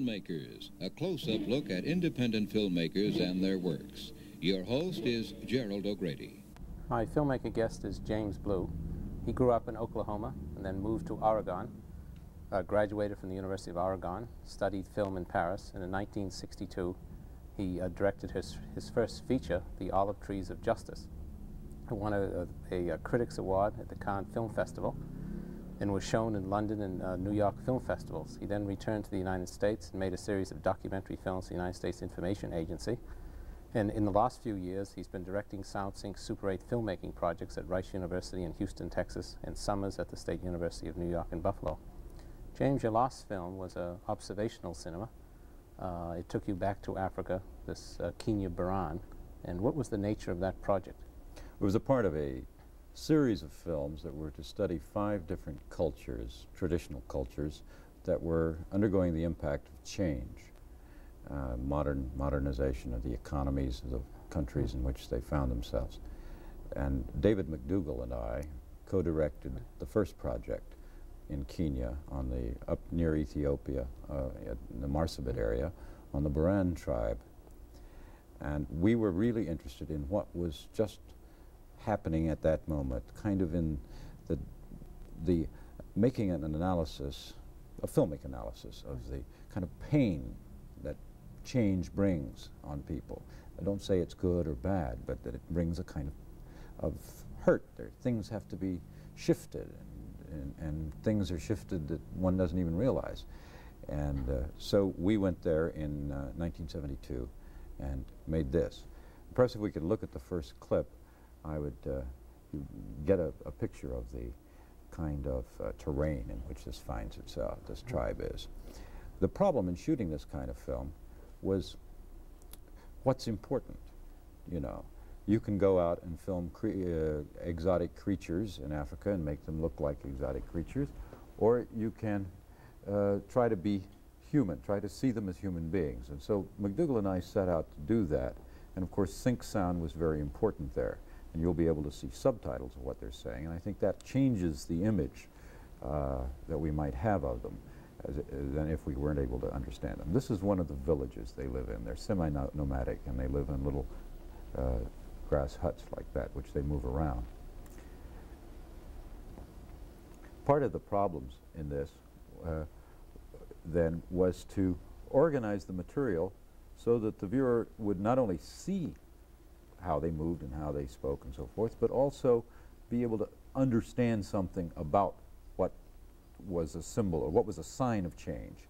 Filmmakers, a close-up look at independent filmmakers and their works. Your host is Gerald O'Grady. My filmmaker guest is James Blue. He grew up in Oklahoma and then moved to Oregon, uh, graduated from the University of Oregon, studied film in Paris, and in 1962 he uh, directed his, his first feature, The Olive Trees of Justice. It won a, a, a Critics Award at the Cannes Film Festival and was shown in London and uh, New York film festivals. He then returned to the United States and made a series of documentary films for the United States Information Agency. And in the last few years, he's been directing SoundSync Super 8 filmmaking projects at Rice University in Houston, Texas, and summers at the State University of New York in Buffalo. James, your last film was an observational cinema. Uh, it took you back to Africa, this uh, Kenya Boran. And what was the nature of that project? It was a part of a series of films that were to study five different cultures, traditional cultures, that were undergoing the impact of change, uh, modern modernization of the economies of the countries in which they found themselves. And David MacDougall and I co-directed the first project in Kenya on the up near Ethiopia, uh, in the Marsabit area, on the Boran tribe. And we were really interested in what was just happening at that moment, kind of in the, the making an analysis, a filmic analysis of the kind of pain that change brings on people. I don't say it's good or bad, but that it brings a kind of, of hurt. There, things have to be shifted, and, and, and things are shifted that one doesn't even realize. And uh, so we went there in uh, 1972 and made this. Perhaps if we could look at the first clip, I would uh, get a, a, picture of the kind of uh, terrain in which this finds itself, this mm-hmm. tribe is. The problem in shooting this kind of film was what's important, you know. You can go out and film cre uh, exotic creatures in Africa and make them look like exotic creatures, or you can uh, try to be human, try to see them as human beings. And so MacDougall and I set out to do that, and of course sync sound was very important there and you'll be able to see subtitles of what they're saying. And I think that changes the image uh, that we might have of them as, than if we weren't able to understand them. This is one of the villages they live in. They're semi-nomadic, and they live in little uh, grass huts like that, which they move around. Part of the problems in this uh, then was to organize the material so that the viewer would not only see how they moved and how they spoke and so forth, but also be able to understand something about what was a symbol or what was a sign of change.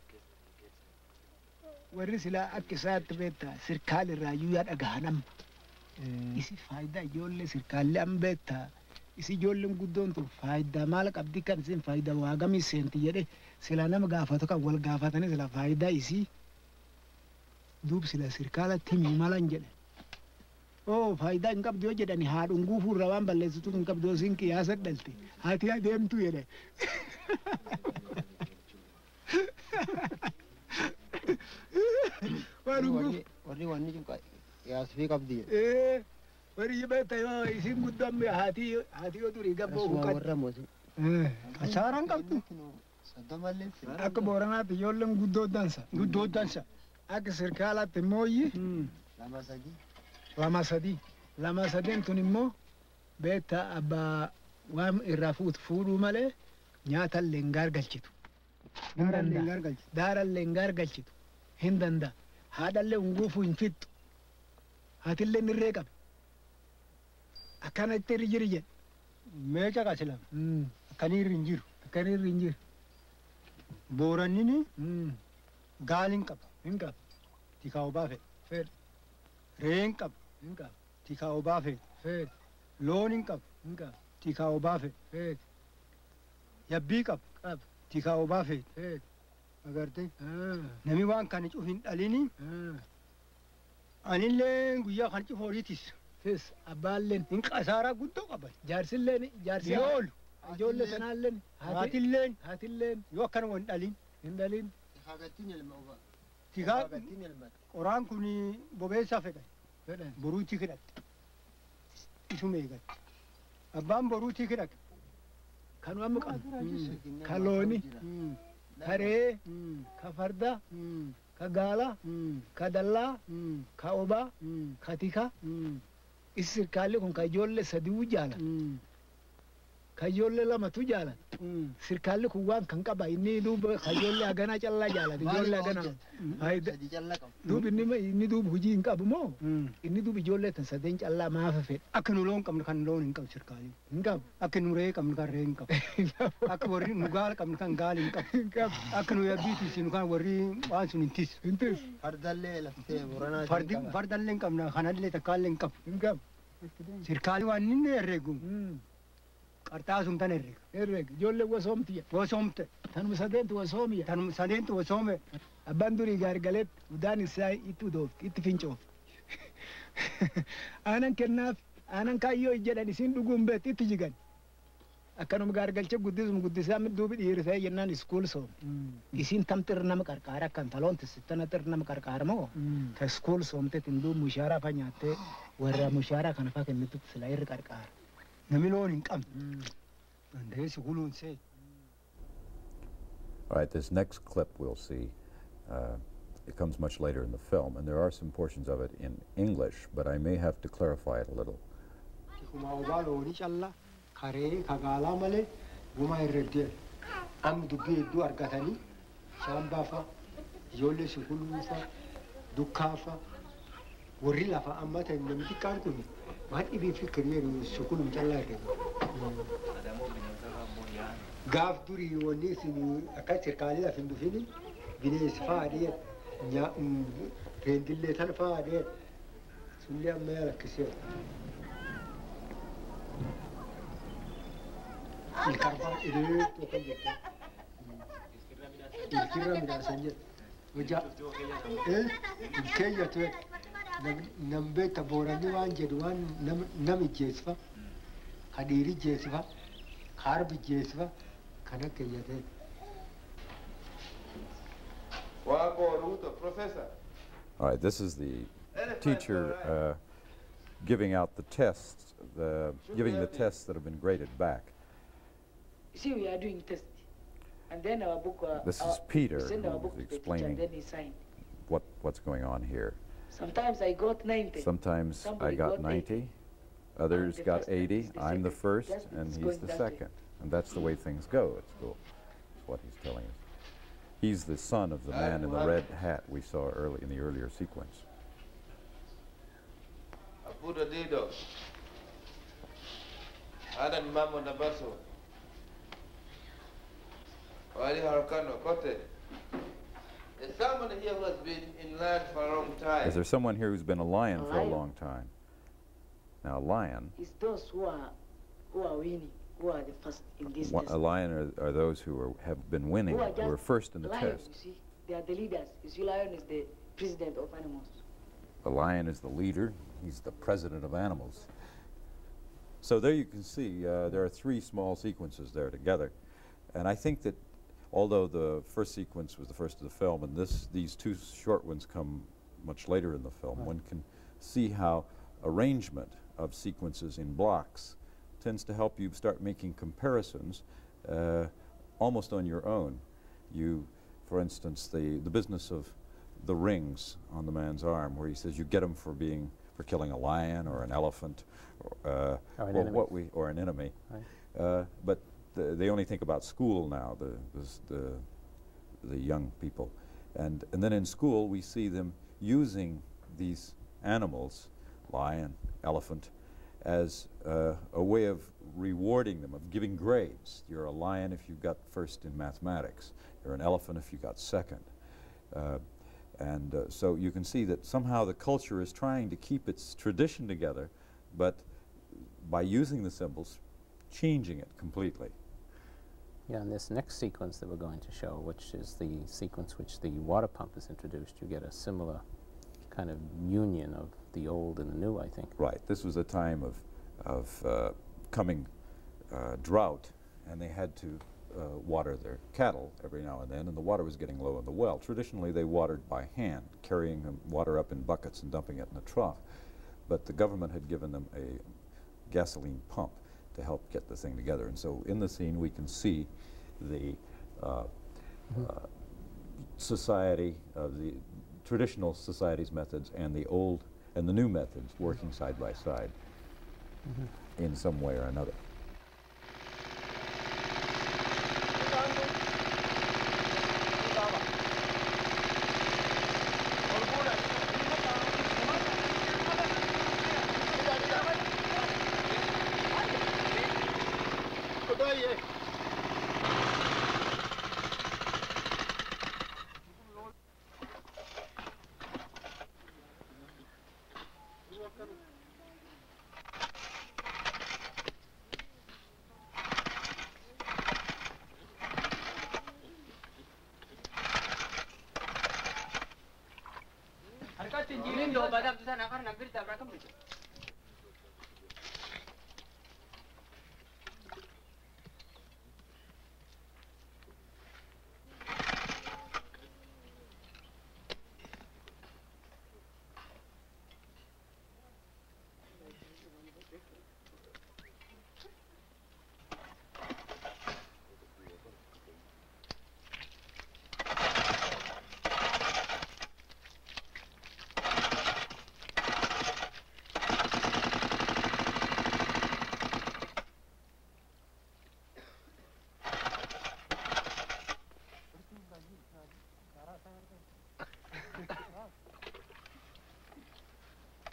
warri silaa akka isaatti beekta sirkaal irraayyuu yaa dhagahanam isi faayidaa ijoollee sirkaallee amma beekta isi ijoolleen guddoon tun faayidaa maal qabdi? Kan isin faayidaa waagamii seenti jedhe? Sila nama gaafatu kan wal gaafatanii sila faayidaa isii duub sila sirkaalatti himuu malan jedhe. Oo faayidaa hin qabdu yoo jedhani haadhuun guufuurra waan balleessitu hin qabdu isin qiyaasa dhalte haati adeemtu jedhe وأنا أقول وريني وريني يا سفيق قبضي إيه وريني بيت يسين قدامي هاتي هاتي ودوري قبضه وقت ورموز إيه اشارا قبضه akka booranaatti ijoolleen guddoo dansa guddoo dansa akka sirkaalaatti immoo lama sadii lama sadiin tun immoo beekta abbaa waan irraa fuudhuu malee nyaatallee hin gaargalchitu daarallee hin gaargalchitu hin danda'a. Haadhallee hunguufuu hin fixxu. Hatillee nirree qabe. Akkana itti jiri jedhe. Mee caqa silam. Hmm. Akkanii irri hin jiru. Akkanii irri hin jiru. Boorannini hmm. gaali hin qaba. Hin qaba. Tikaa'u baafee. Feer. Re'ee hin qaba. Hin qaba. Tikaa'u baafee. Feer. Loon hin qaba. Hin qaba. Tikaa'u baafee. Feer. Yabbii qaba. Qaba. Tikaa'u baafee. Feer. Agartee Ah, namni waan kana cufu hin dhalini. ah. Anillee guyyaa kan cufu horiitis. fis abbaalleen Hin qasaaraa guddoo qaban. jaarsilleen jaarsi Ni oolu. ijoollee sanaalleen haati Maatilleen haatilleen yoo akkana waan dhalin. hin dhalin Tikaa qoraan kun bobeessaa fedha. fedhan Boruutii hidhatte. Isuma eegatte. Abbaan boruutii hidhate. kanuma muqan ka looni Mm, ka re'ee mm, ka farda mm, ka gaala mm, ka dallaa mm, ka obaa mm, ka tika mm, isi sirkaalli kun mm, mm. waan kan qaba inni duuba ka ijoollee haganaa callaa jaalan ijoollee haganaa duuba inni inni duuba hujii hin qabu moo Mm. inni duuba ijoollee tan sadeen callaa maafa fedha Akka nu loon qabnu kan loon hin qabu sirkaaliin. hin qabu Akka nu re'ee qabnu kan re'ee hin qabu. Akka warri nu gaala qabnu kan gaali hin qabu. hin qabu Akka nu yabbii tiisinu kan warri waan sun hin tiisu. hin tis fardallee laftee boranaa Fardi fardallee hin qabna kanallee takkaallee hin qabu. hin qabu Sirkaalii waan inni herreegu Hmm. qarxaa sun tan herreega. herreg ijoollee wasoomti jedha Wosoomte tanuma sadeentu wasoomi jedha tan sadeentu wosoome abbaan durii gaargaleetti udaan isaa itti udoofti itti fincoofti aanan kennaaf aanan kaayyoo jedhan isin dhuguun beet itti jigan akkanuma gaargalche guddisum guddisaa duubi dhiirisee jennaan iskuul soom isin tam xir nama qarqaara akkan taloon tisittana xir nama qarqaara moo ta iskuul soomte tin duub mushaaraa fa nyaattee warra mushaaraa kana fa kennitu sila irri qarqaara All right, this next clip we'll see, uh, it comes much later in the film, and there are some portions of it in English, but I may have to clarify it a little. وهتقلي في كبير والسكون بتاع الاخر قاف دوري يونسني اكاسر قاليلا في الدفيني بنيس فادية رندلي تنفادية سولي اما يالك كسير الكربان إدريت وكيف الكرة من أسنجت وجاء إيه الكية kiriyeeru sukulum callaa herreegu. Gaaf durii wanni isin akka sirkaalii lafa hin dhufini bineensi fa'a dhiyee reendillee tan fa'a dhiyee sullee amma yaa lakkisee. il carbone diretto con gli il kirra mi da sanje Oja, eh, il kenya tu nam beta borani wan jedhu waan nam nam ijjeesfa ka dhiiri ijjeesfa ka harbi ijjeesfa kana keeyyate Wako Professor. All right, this is the teacher uh, giving out the tests, the, giving the tests that have been graded back. See, we are doing test. And then our book. Uh, This is Peter we send our who's book teacher explaining. then he signed. What, what's going on here? Sometimes I got 90. Sometimes I got got 90, others got 80, the I'm the first, Just and he's the that way. second. And that's the way things go at school. That's what he's telling us. He's the son of the man in the red hat we saw early in the earlier sequence. Abudo Dido. Adan Mamo Nabaso. Wali Harakano, Kote. There's someone here who has been in land for a long time. Is there someone here who's been a lion A for a long time? Now, a lion, It's those who are who are winning, who are the first in this wa- test. a lion are, are those who are, have been winning, who are who are first in the lion, test. You see, they are the leaders. You see, lion is the president of animals. The lion is the leader. He's the president of animals. So there you can see uh, there are three small sequences there together. And I think that although the first sequence was the first of the film and this, these two short ones come much later in the film, one can see how arrangement of sequences in blocks tends to help you start making comparisons uh, almost on your own. You, for instance, the, the business of the rings on the man's arm, where he says you get them for being for killing a lion or an elephant, or, uh, Or an or enemy. what we or an enemy. Right. Uh, but the, they only think about school now, the, the, the, young people. And, and then in school, we see them using these animals, lion, elephant, as uh, a way of rewarding them, of giving grades. You're a lion if you got first in mathematics. You're an elephant if you got second. Uh, and uh, so you can see that somehow the culture is trying to keep its tradition together, but by using the symbols, changing it completely. Yeah, in this next sequence that we're going to show, which is the sequence which the water pump is introduced, you get a similar kind of union of the old and the new, I think. Right. This was a time of, of uh, coming uh, drought, and they had to uh, water their cattle every now and then, and the water was getting low in the well. Traditionally, they watered by hand, carrying the water up in buckets and dumping it in a trough. But the government had given them a gasoline pump to help get the thing together. And so in the scene, we can see the uh, uh, society of the traditional society's methods and the old and the new methods working side by side mm -hmm. in some way or another.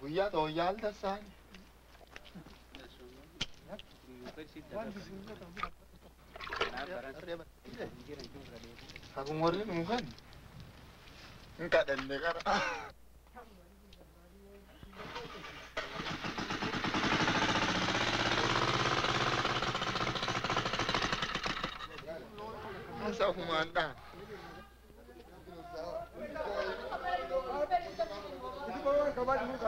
وياه وياه الثاني Aku ngori bukan? Enggak dan dengar. Masa aku mandang. Itu bawa kabar juga.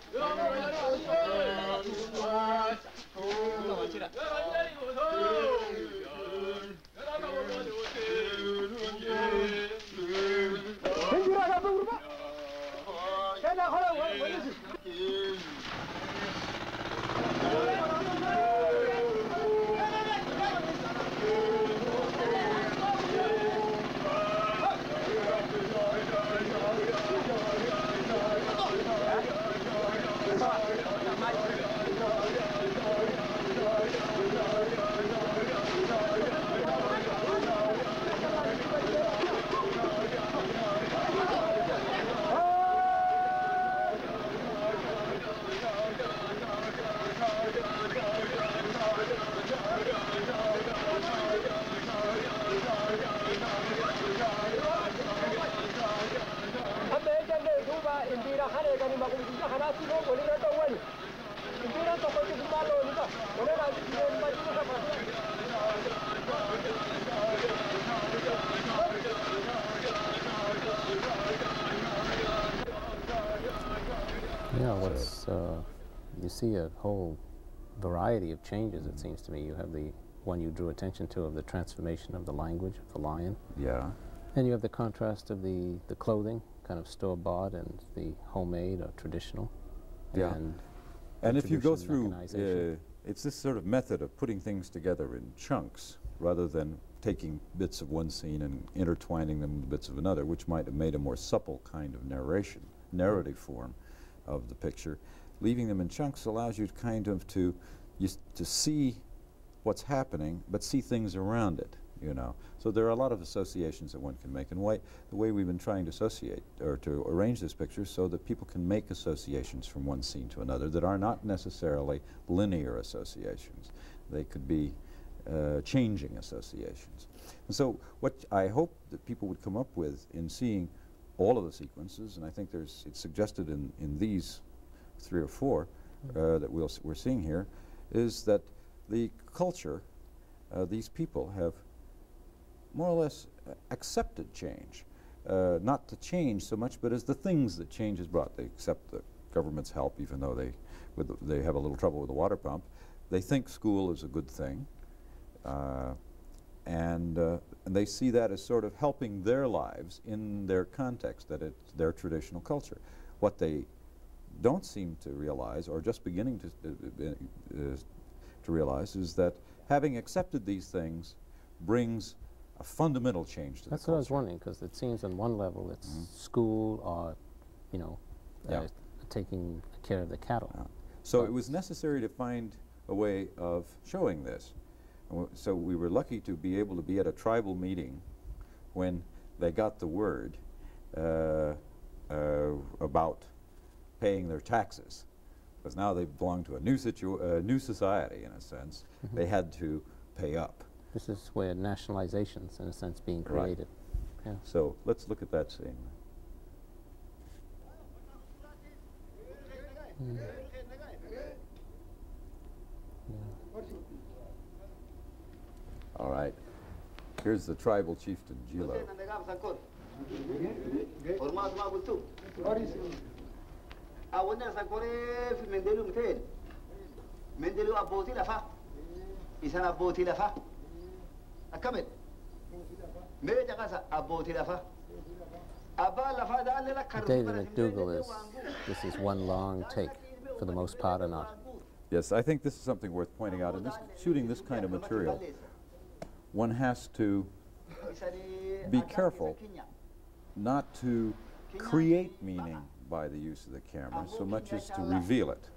kumaan dhaan. Yeah, what's uh, you see a whole variety of changes. It seems to me you have the one you drew attention to of the transformation of the language of the lion. Yeah. And you have the contrast of the, the clothing, kind of store-bought, and the homemade or traditional. Yeah. And, And if you go through, uh, it's this sort of method of putting things together in chunks rather than taking bits of one scene and intertwining them with bits of another, which might have made a more supple kind of narration, narrative form of the picture. Leaving them in chunks allows you to kind of to, you to see what's happening, but see things around it, you know. So there are a lot of associations that one can make. And why, the way we've been trying to associate, or to arrange this picture so that people can make associations from one scene to another that are not necessarily linear associations. They could be uh, changing associations. And so what I hope that people would come up with in seeing all of the sequences, and I think there's, it's suggested in, in these three or four uh, that we'll, s- we're seeing here, is that the culture, uh, these people have more or less uh, accepted change. Uh, not the change so much, but as the things that change has brought. They accept the government's help, even though they, with the, they have a little trouble with the water pump. They think school is a good thing, uh, and, uh, and they see that as sort of helping their lives in their context, that it's their traditional culture. What they don't seem to realize, or just beginning to, uh, uh, uh, to realize, is that having accepted these things brings a fundamental change to That's what I was wondering, because it seems on one level it's Mhm. school or, you know, Yeah. uh, taking care of the cattle. Yeah. So it was necessary to find a way of showing this. And w- So we were lucky to be able to be at a tribal meeting when they got the word uh, uh, about paying their taxes. Because now they belong to a new, situ- uh, new society, in a sense. Mhm. They had to pay up. This is where nationalization's, in a sense, being created. Right. created. Yeah. So let's look at that scene. Mm. All right. Here's the tribal chieftain, Gilo. Awwanni sankoree fi mendeluu miteedha. Mendeluu abbootii lafaa. Isan abbootii lafaa. Akkamidha. Mee caqasa abbootii lafaa. Abbaan lafaa daallee lakka David MacDougall is, this is one long take, for the most part or not. Yes, I think this is something worth pointing out. In this, shooting this kind of material, one has to be careful not to create meaning by the use of the camera so much as to reveal it.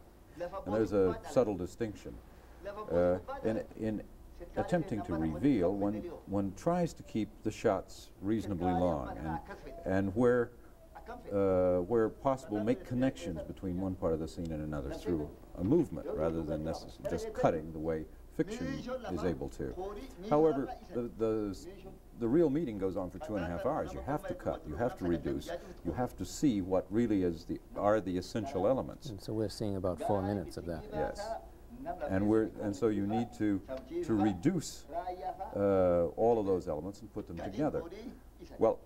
And there's a subtle distinction. Uh, in, in attempting to reveal, one, one tries to keep the shots reasonably long and, and where, uh, where possible make connections between one part of the scene and another through a movement rather than just cutting the way fiction is able to. However, the, the, the real meeting goes on for two and a half hours. You have to cut, you have to reduce, you have to see what really is the, are the essential elements. And so we're seeing about four minutes of that. Yes. And we're and so you need to to reduce uh, all of those elements and put them together. Well,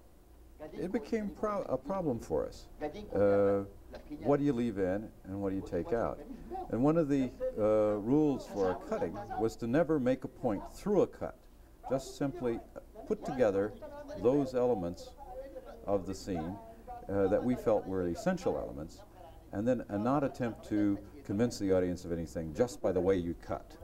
it became pro- a problem for us. Uh, what do you leave in and what do you take out? And one of the uh, rules for our cutting was to never make a point through a cut. Just simply put together those elements of the scene uh, that we felt were essential elements, and then and not attempt to convince the audience of anything just by the way you cut.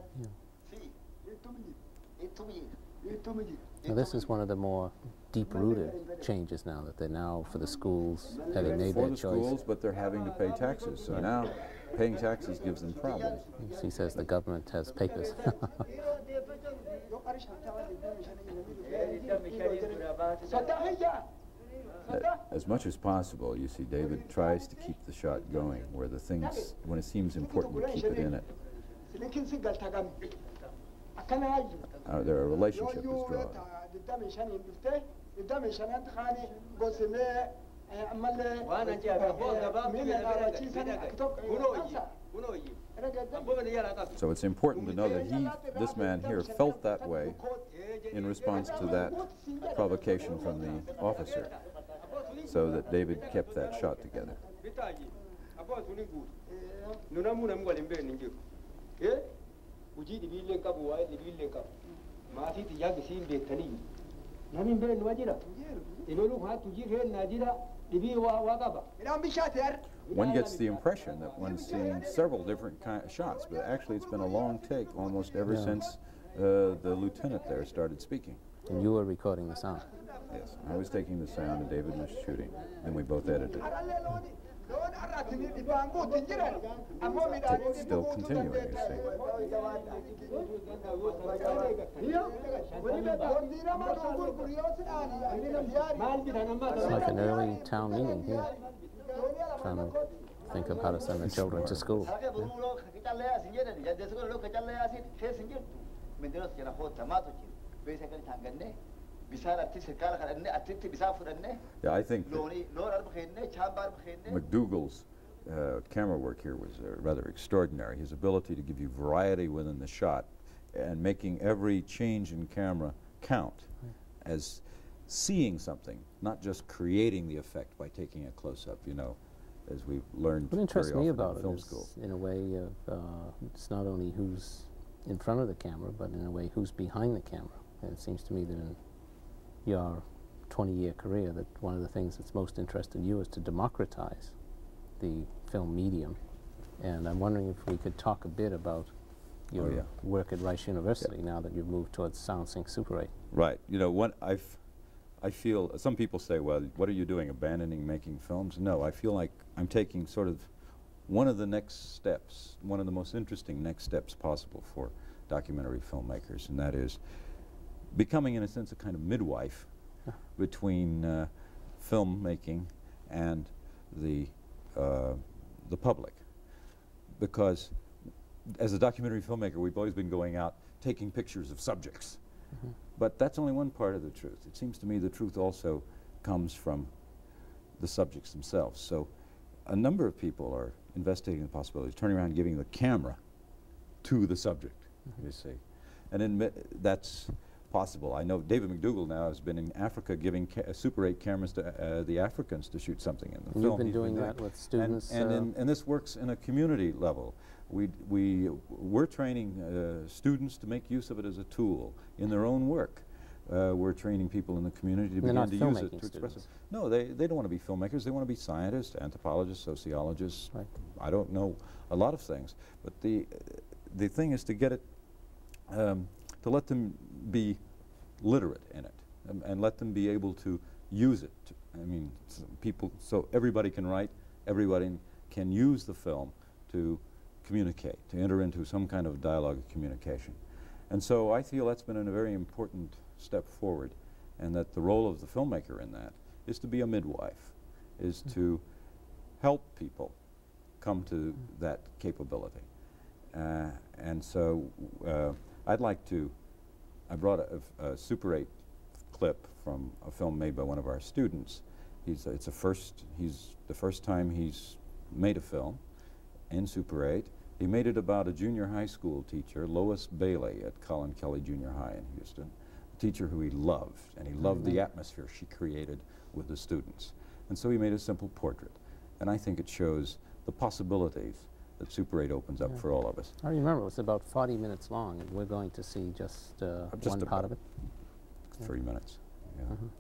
Now, this is one of the more deep-rooted changes now, that they're now, for the schools, having made for their the choice. schools, but they're having to pay taxes. So now paying taxes gives them problems. He says the government has papers. As much as possible, you see, David tries to keep the shot going where the things, when it seems important to keep it in it. Uh, their relationship is drawn. So it's important to know that he, this man here, felt that way in response to that provocation from the officer, so that David kept that shot together. nunamu namni waliin beekne hin jiru. Hojii dhibiillee hin qabu, waa'ee dhibiillee hin qabu. maatii xiyyaa gisiin beektanii namni hin beeknu jira iloluu haatu jirreen jira dhibii waa waa qaba. Midhaan bishaate har. One gets the impression that one's seen several different ki- shots, but actually it's been a long take almost ever Yeah. since uh, the lieutenant there started speaking. And you were recording the sound. Yes, I was taking the sound and David was shooting, and we both edited. It's still continuing, you see. It's like an early town meeting here. Trying to think of how to send the children to school. Harka bulbuloo qicallee asin jedhani jaddeessu godhadhoo qicallee asin keessa hin jirtu mindiroos jira hoota maatu jira beesa kan isaan bisaan atti sirkaala kadhannee attitti bisaan fudhannee Yeah, I think that loon arba keennee chaambaa arba MacDougall's uh, camera work here was uh, rather extraordinary. His ability to give you variety within the shot and making every change in camera count as seeing something, not just creating the effect by taking a close-up, you know, as we've learned What interests very me often about in film is, school. in a way, of, uh, it's not only who's in front of the camera, but in a way, who's behind the camera. It seems to me that in your 20-year career, that one of the things that's most interested you is to democratize the film medium. And I'm wondering if we could talk a bit about oh, your yeah. work at Rice University now that you've moved towards SoundSync Super 8. Right. You know, what I've, I feel, some people say, well, what are you doing, abandoning making films? No, I feel like I'm taking sort of one of the next steps, one of the most interesting next steps possible for documentary filmmakers, and that is becoming, in a sense, a kind of midwife between uh, filmmaking and the, uh, the public. Because as a documentary filmmaker, we've always been going out taking pictures of subjects. But that's only one part of the truth. It seems to me the truth also comes from the subjects themselves. So a number of people are investigating the possibility of turning around and giving the camera to the subject, you see. And that's possible. I know David MacDougall now has been in Africa giving ca- Super 8 cameras to uh, the Africans to shoot something in the And film. you've been He's doing there. that with And- students, And, uh, in, and this works in a community level. We, we, we're training uh, students to make use of it as a tool in their own work. Uh, we're training people in the community to They're begin to use it to express it. No, they, they don't want to be filmmakers. They want to be scientists, anthropologists, sociologists. I don't know a lot of things. But the, the thing is to get it, um, to let them be literate in it and, and let them be able to use it. To, I mean, people, so everybody can write, everybody can use the film to communicate, to enter into some kind of dialogue of communication. And so I feel that's been a very important step forward, and that the role of the filmmaker in that is to be a midwife, is to help people come to that capability. Uh, and so uh, I'd like to, I brought a, a Super 8 clip from a film made by one of our students. He's, it's a first, he's the first time he's made a film in Super 8. He made it about a junior high school teacher, Lois Bailey at Colin Kelly Junior High in Houston, a teacher who he loved, and he loved the mm-hmm. atmosphere she created with the students. And so he made a simple portrait. And I think it shows the possibilities that Super 8 opens up Yeah. for all of us. I remember it was about 40 minutes long, and we're going to see just, uh, just one part of it. Three minutes. Yeah. Mhm. Okay,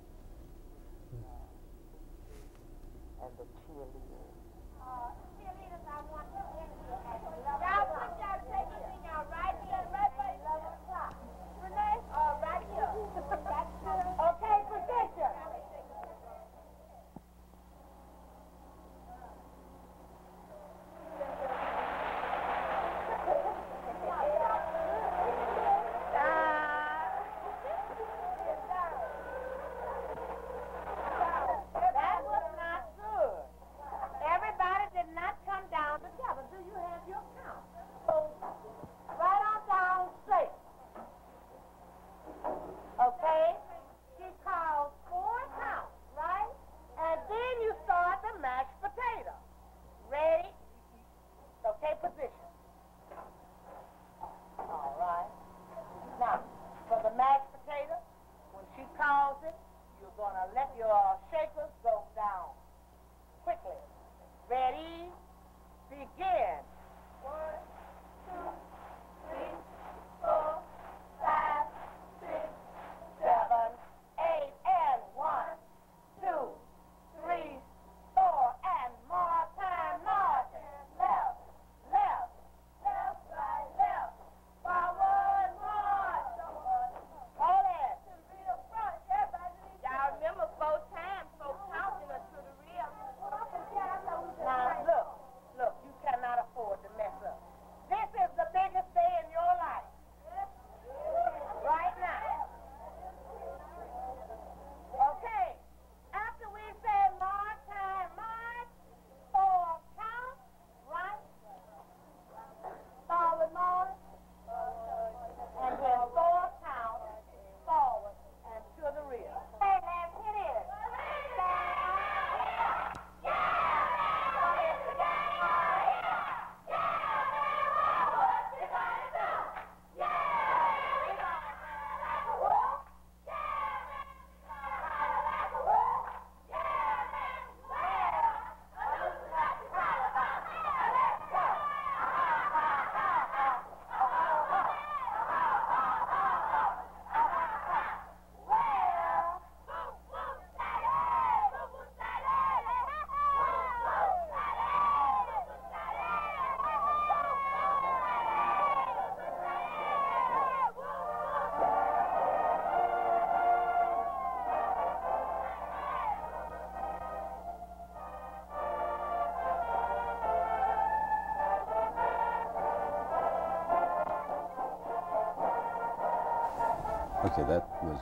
Okay, that was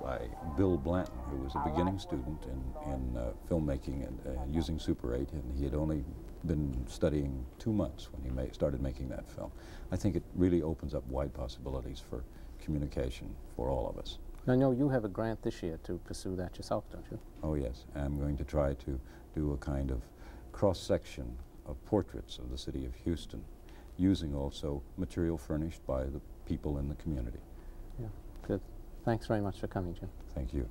by Bill Blanton, who was a beginning student in, in uh, filmmaking and uh, using Super 8, and he had only been studying two months when he ma started making that film. I think it really opens up wide possibilities for communication for all of us. I know you have a grant this year to pursue that yourself, don't you? Oh yes, I'm going to try to do a kind of cross-section of portraits of the city of Houston, using also material furnished by the people in the community. Thanks very much for coming, Jim. Thank you.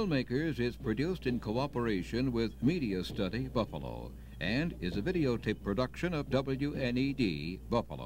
Filmmakers is produced in cooperation with Media Study Buffalo and is a videotape production of WNED Buffalo.